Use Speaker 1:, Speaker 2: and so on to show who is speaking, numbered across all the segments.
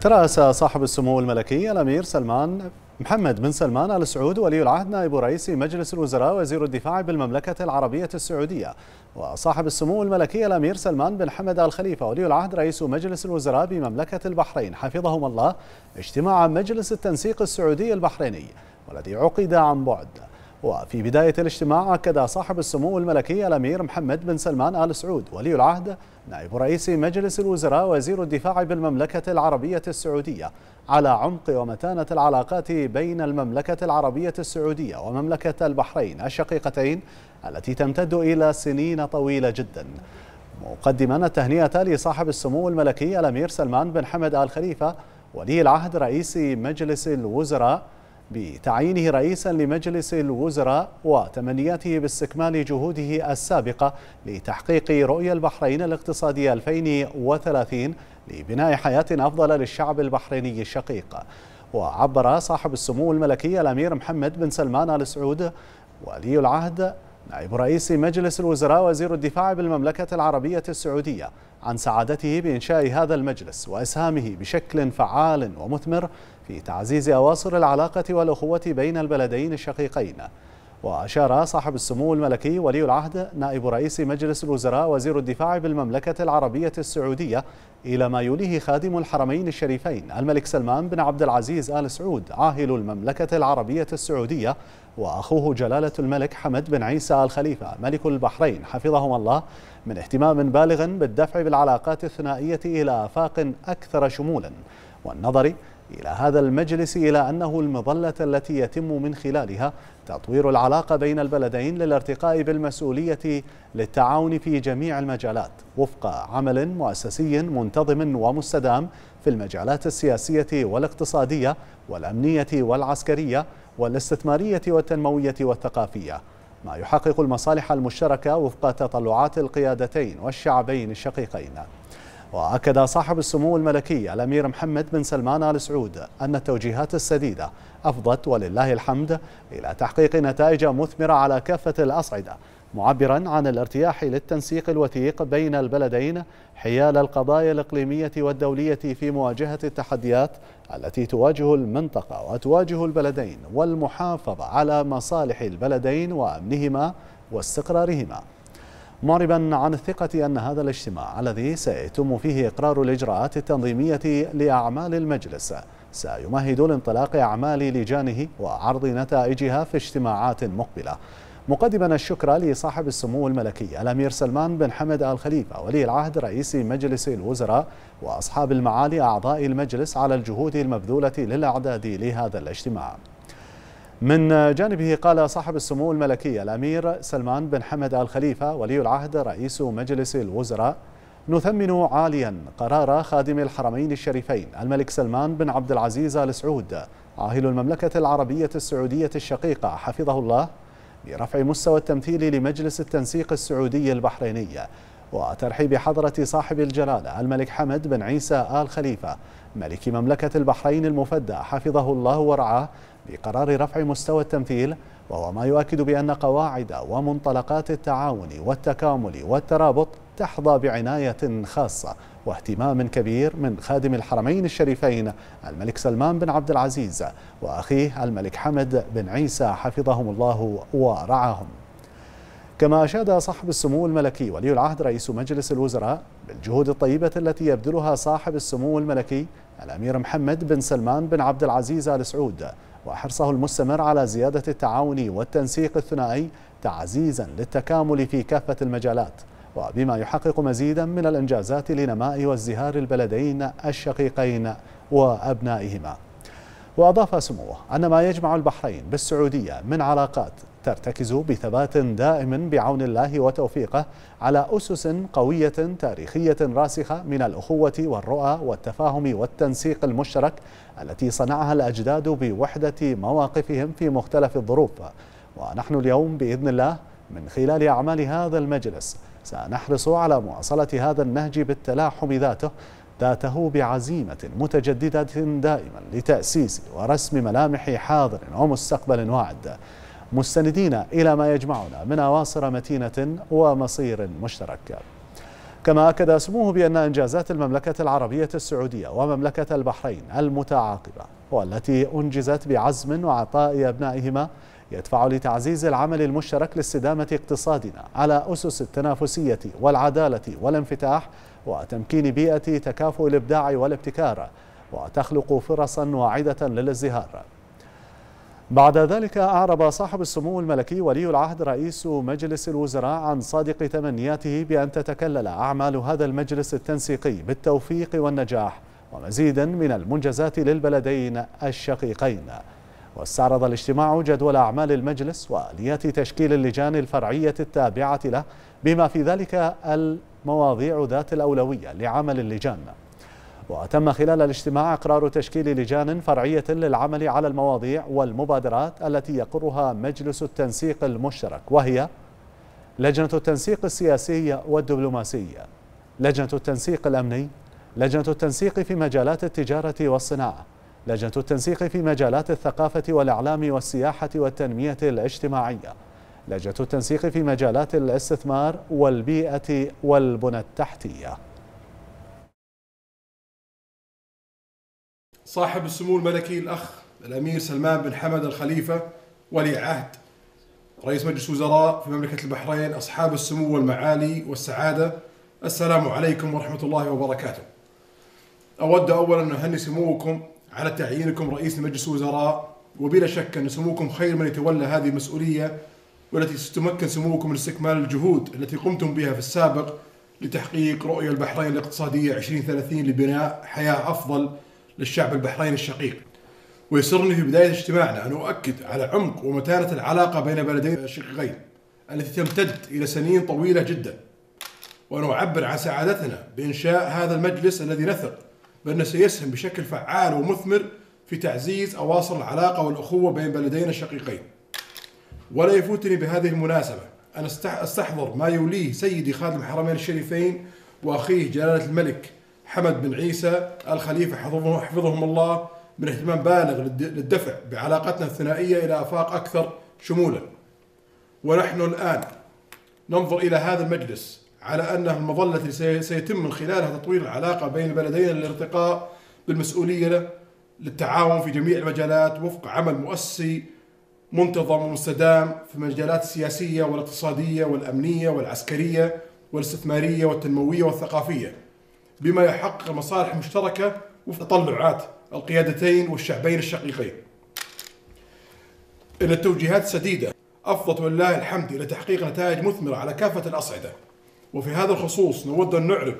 Speaker 1: ترأس صاحب السمو الملكي الأمير سلمان محمد بن سلمان آل سعود ولي العهد نائب رئيس مجلس الوزراء وزير الدفاع بالمملكة العربية السعودية. وصاحب السمو الملكي الأمير سلمان بن حمد آل خليفة ولي العهد رئيس مجلس الوزراء بمملكة البحرين. حفظهم الله اجتماع مجلس التنسيق السعودي البحريني والذي عقد عن بعد. وفي بداية الاجتماع أكد صاحب السمو الملكي الأمير محمد بن سلمان آل سعود ولي العهد نائب رئيس مجلس الوزراء وزير الدفاع بالمملكة العربية السعودية على عمق ومتانة العلاقات بين المملكة العربية السعودية ومملكة البحرين الشقيقتين التي تمتد إلى سنين طويلة جدا. مقدما التهنئة لصاحب السمو الملكي الأمير سلمان بن حمد آل خليفة ولي العهد رئيس مجلس الوزراء بتعيينه رئيسا لمجلس الوزراء وتمنياته باستكمال جهوده السابقة لتحقيق رؤية البحرين الاقتصادية 2030 لبناء حياة أفضل للشعب البحريني الشقيق. وعبر صاحب السمو الملكي الأمير محمد بن سلمان آل سعود ولي العهد نائب رئيس مجلس الوزراء وزير الدفاع بالمملكة العربية السعودية عن سعادته بإنشاء هذا المجلس وإسهامه بشكل فعال ومثمر في تعزيز أواصر العلاقة والأخوة بين البلدين الشقيقين. وأشار صاحب السمو الملكي ولي العهد نائب رئيس مجلس الوزراء وزير الدفاع بالمملكة العربية السعودية إلى ما يوليه خادم الحرمين الشريفين الملك سلمان بن عبد العزيز آل سعود عاهل المملكة العربية السعودية وأخوه جلالة الملك حمد بن عيسى آل خليفة ملك البحرين. حفظهم الله. من اهتمام بالغ بالدفع بالعلاقات الثنائية إلى آفاق أكثر شمولا. والنظر إلى هذا المجلس إلى أنه المظلة التي يتم من خلالها تطوير العلاقة بين البلدين للارتقاء بالمسؤولية للتعاون في جميع المجالات وفق عمل مؤسسي منتظم ومستدام في المجالات السياسية والاقتصادية والأمنية والعسكرية والاستثمارية والتنموية والثقافية. ما يحقق المصالح المشتركة وفق تطلعات القيادتين والشعبين الشقيقين. وأكد صاحب السمو الملكي الأمير محمد بن سلمان آل سعود أن التوجيهات السديدة أفضت ولله الحمد إلى تحقيق نتائج مثمرة على كافة الأصعدة معبرا عن الارتياح للتنسيق الوثيق بين البلدين حيال القضايا الإقليمية والدولية في مواجهة التحديات التي تواجه المنطقة وتواجه البلدين والمحافظة على مصالح البلدين وأمنهما واستقرارهما. معربا عن الثقة أن هذا الاجتماع الذي سيتم فيه إقرار الإجراءات التنظيمية لأعمال المجلس سيمهد لانطلاق أعمال لجانه وعرض نتائجها في اجتماعات مقبلة. مقدما الشكر لصاحب السمو الملكي الأمير سلمان بن حمد آل خليفة ولي العهد رئيس مجلس الوزراء وأصحاب المعالي أعضاء المجلس على الجهود المبذولة للإعداد لهذا الاجتماع. من جانبه قال صاحب السمو الملكي الأمير سلمان بن حمد آل خليفة ولي العهد رئيس مجلس الوزراء. نثمن عاليا قرار خادم الحرمين الشريفين الملك سلمان بن عبد العزيز آل سعود عاهل المملكة العربية السعودية الشقيقة حفظه الله برفع مستوى التمثيل لمجلس التنسيق السعودي البحريني وترحيب حضرة صاحب الجلالة الملك حمد بن عيسى آل خليفة ملك مملكة البحرين المفدى حفظه الله ورعاه بقرار رفع مستوى التمثيل وهو ما يؤكد بأن قواعد ومنطلقات التعاون والتكامل والترابط تحظى بعناية خاصة واهتمام كبير من خادم الحرمين الشريفين الملك سلمان بن عبد العزيز وأخيه الملك حمد بن عيسى حفظهم الله ورعاهم. كما أشاد صاحب السمو الملكي ولي العهد رئيس مجلس الوزراء بالجهود الطيبة التي يبذلها صاحب السمو الملكي الأمير محمد بن سلمان بن عبد العزيز آل سعود وحرصه المستمر على زيادة التعاون والتنسيق الثنائي تعزيزا للتكامل في كافة المجالات وبما يحقق مزيدا من الإنجازات لنماء وازدهار البلدين الشقيقين وأبنائهما. وأضاف سموه أن ما يجمع البحرين بالسعودية من علاقات ترتكز بثبات دائم بعون الله وتوفيقه على أسس قوية تاريخية راسخة من الأخوة والرؤى والتفاهم والتنسيق المشترك التي صنعها الأجداد بوحدة مواقفهم في مختلف الظروف. ونحن اليوم بإذن الله من خلال أعمال هذا المجلس سنحرص على مواصلة هذا النهج بالتلاحم ذاته ذاته بعزيمة متجددة دائما لتأسيس ورسم ملامح حاضر ومستقبل واعد. مستندين إلى ما يجمعنا من أواصر متينة ومصير مشترك. كما أكد سموه بأن إنجازات المملكة العربية السعودية ومملكة البحرين المتعاقبة والتي أنجزت بعزم وعطاء أبنائهما يدفع لتعزيز العمل المشترك لاستدامة اقتصادنا على أسس التنافسية والعدالة والانفتاح وتمكين بيئة تكافؤ الإبداع والابتكار وتخلق فرصا واعدة للازدهار. بعد ذلك أعرب صاحب السمو الملكي ولي العهد رئيس مجلس الوزراء عن صادق تمنياته بأن تتكلل أعمال هذا المجلس التنسيقي بالتوفيق والنجاح ومزيدا من المنجزات للبلدين الشقيقين. واستعرض الاجتماع جدول أعمال المجلس وآليات تشكيل اللجان الفرعية التابعة له بما في ذلك المواضيع ذات الأولوية لعمل اللجان. وتم خلال الاجتماع إقرار تشكيل لجان فرعية للعمل على المواضيع والمبادرات التي يقرها مجلس التنسيق المشترك وهي لجنة التنسيق السياسي والدبلوماسي لجنة التنسيق الأمني لجنة التنسيق في مجالات التجارة والصناعة لجنة التنسيق في مجالات الثقافة والإعلام والسياحة والتنمية الاجتماعية لجنة التنسيق في مجالات الاستثمار والبيئة والبنى التحتية.
Speaker 2: صاحب السمو الملكي الأخ الأمير سلمان بن حمد الخليفة ولي عهد. رئيس مجلس وزراء في مملكة البحرين أصحاب السمو والمعالي والسعادة. السلام عليكم ورحمة الله وبركاته. أود أولا أن أهني سموكم على تعيينكم رئيس لمجلس الوزراء وبلا شك أن سموكم خير من يتولى هذه المسؤولية والتي ستمكن سموكم من استكمال الجهود التي قمتم بها في السابق لتحقيق رؤية البحرين الاقتصادية 2030 لبناء حياة أفضل للشعب البحريني الشقيق ويسرني في بداية اجتماعنا أن أؤكد على عمق ومتانة العلاقة بين بلدين الشقيقين التي تمتد إلى سنين طويلة جدا. وأن أعبر عن سعادتنا بإنشاء هذا المجلس الذي نثق بأنه سيسهم بشكل فعال ومثمر في تعزيز أواصر العلاقة والأخوة بين بلدين الشقيقين. ولا يفوتني بهذه المناسبة أن أستحضر ما يوليه سيدي خادم الحرمين الشريفين وأخيه جلالة الملك حمد بن عيسى الخليفة حفظه حفظهم الله من اهتمام بالغ للدفع بعلاقتنا الثنائية إلى آفاق أكثر شمولا. ونحن الآن ننظر إلى هذا المجلس على أنه المظلة التي سيتم من خلالها تطوير العلاقة بين البلدين للارتقاء بالمسؤولية للتعاون في جميع المجالات وفق عمل مؤسسي منتظم ومستدام في المجالات السياسية والاقتصادية والأمنية والعسكرية والاستثمارية والتنموية والثقافية. بما يحقق مصالح مشتركة وفق تطلعات القيادتين والشعبين الشقيقين. إن التوجيهات السديدة أفضت ولله الحمد إلى تحقيق نتائج مثمرة على كافة الأصعدة. وفي هذا الخصوص نود أن نعرب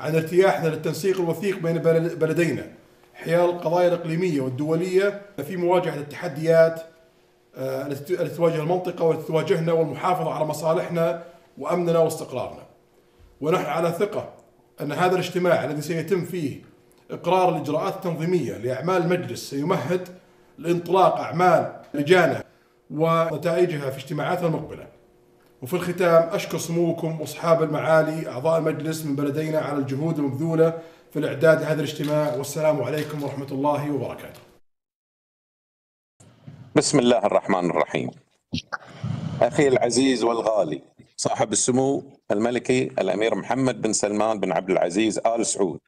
Speaker 2: عن ارتياحنا للتنسيق الوثيق بين بلدينا حيال القضايا الإقليمية والدولية في مواجهة التحديات آه، التي تواجه المنطقة والتي تواجهنا والمحافظة على مصالحنا وأمننا واستقرارنا. ونحن على ثقة أن هذا الاجتماع الذي سيتم فيه إقرار الإجراءات التنظيمية لأعمال المجلس سيمهد لإنطلاق أعمال لجانه ونتائجها في اجتماعاتها المقبلة. وفي الختام أشكر سموكم وأصحاب المعالي أعضاء المجلس من بلدينا على الجهود المبذولة في الإعداد لهذا الاجتماع والسلام عليكم ورحمة الله وبركاته.
Speaker 3: بسم الله الرحمن الرحيم. أخي العزيز والغالي صاحب السمو الملكي الأمير محمد بن سلمان بن عبد العزيز آل سعود.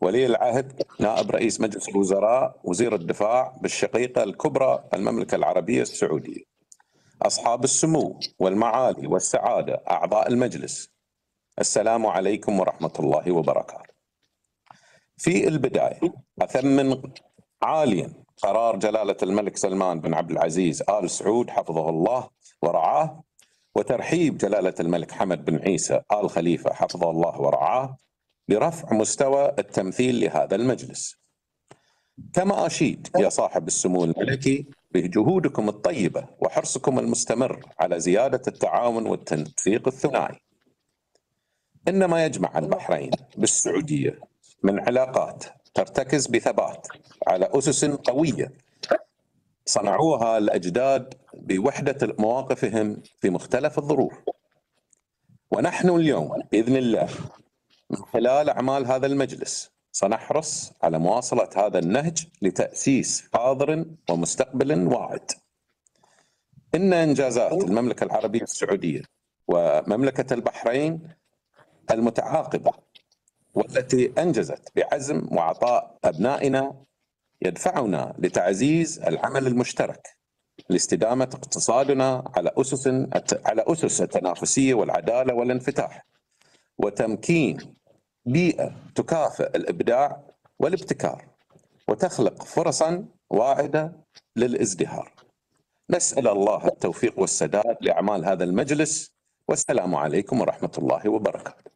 Speaker 3: ولي العهد نائب رئيس مجلس الوزراء وزير الدفاع بالشقيقة الكبرى المملكة العربية السعودية. أصحاب السمو والمعالي والسعادة أعضاء المجلس. السلام عليكم ورحمة الله وبركاته. في البداية أثمن عاليا قرار جلالة الملك سلمان بن عبد العزيز آل سعود حفظه الله ورعاه وترحيب جلالة الملك حمد بن عيسى آل خليفة حفظه الله ورعاه لرفع مستوى التمثيل لهذا المجلس. كما أشيد يا صاحب السمو الملكي بجهودكم الطيبة وحرصكم المستمر على زيادة التعاون والتنسيق الثنائي. إن ما يجمع البحرين بالسعودية من علاقات ترتكز بثبات على أسس قوية صنعوها الأجداد بوحدة مواقفهم في مختلف الظروف. ونحن اليوم بإذن الله من خلال أعمال هذا المجلس سنحرص على مواصلة هذا النهج لتأسيس حاضر ومستقبل واعد. إن إنجازات المملكة العربية السعودية ومملكة البحرين المتعاقبة والتي أنجزت بعزم وعطاء أبنائنا يدفعنا لتعزيز العمل المشترك لاستدامة اقتصادنا على أسس على أسس التنافسية والعدالة والانفتاح وتمكين بيئة تكافئ الإبداع والابتكار وتخلق فرصا واعدة للإزدهار. نسأل الله التوفيق والسداد لأعمال هذا المجلس والسلام عليكم ورحمة الله وبركاته.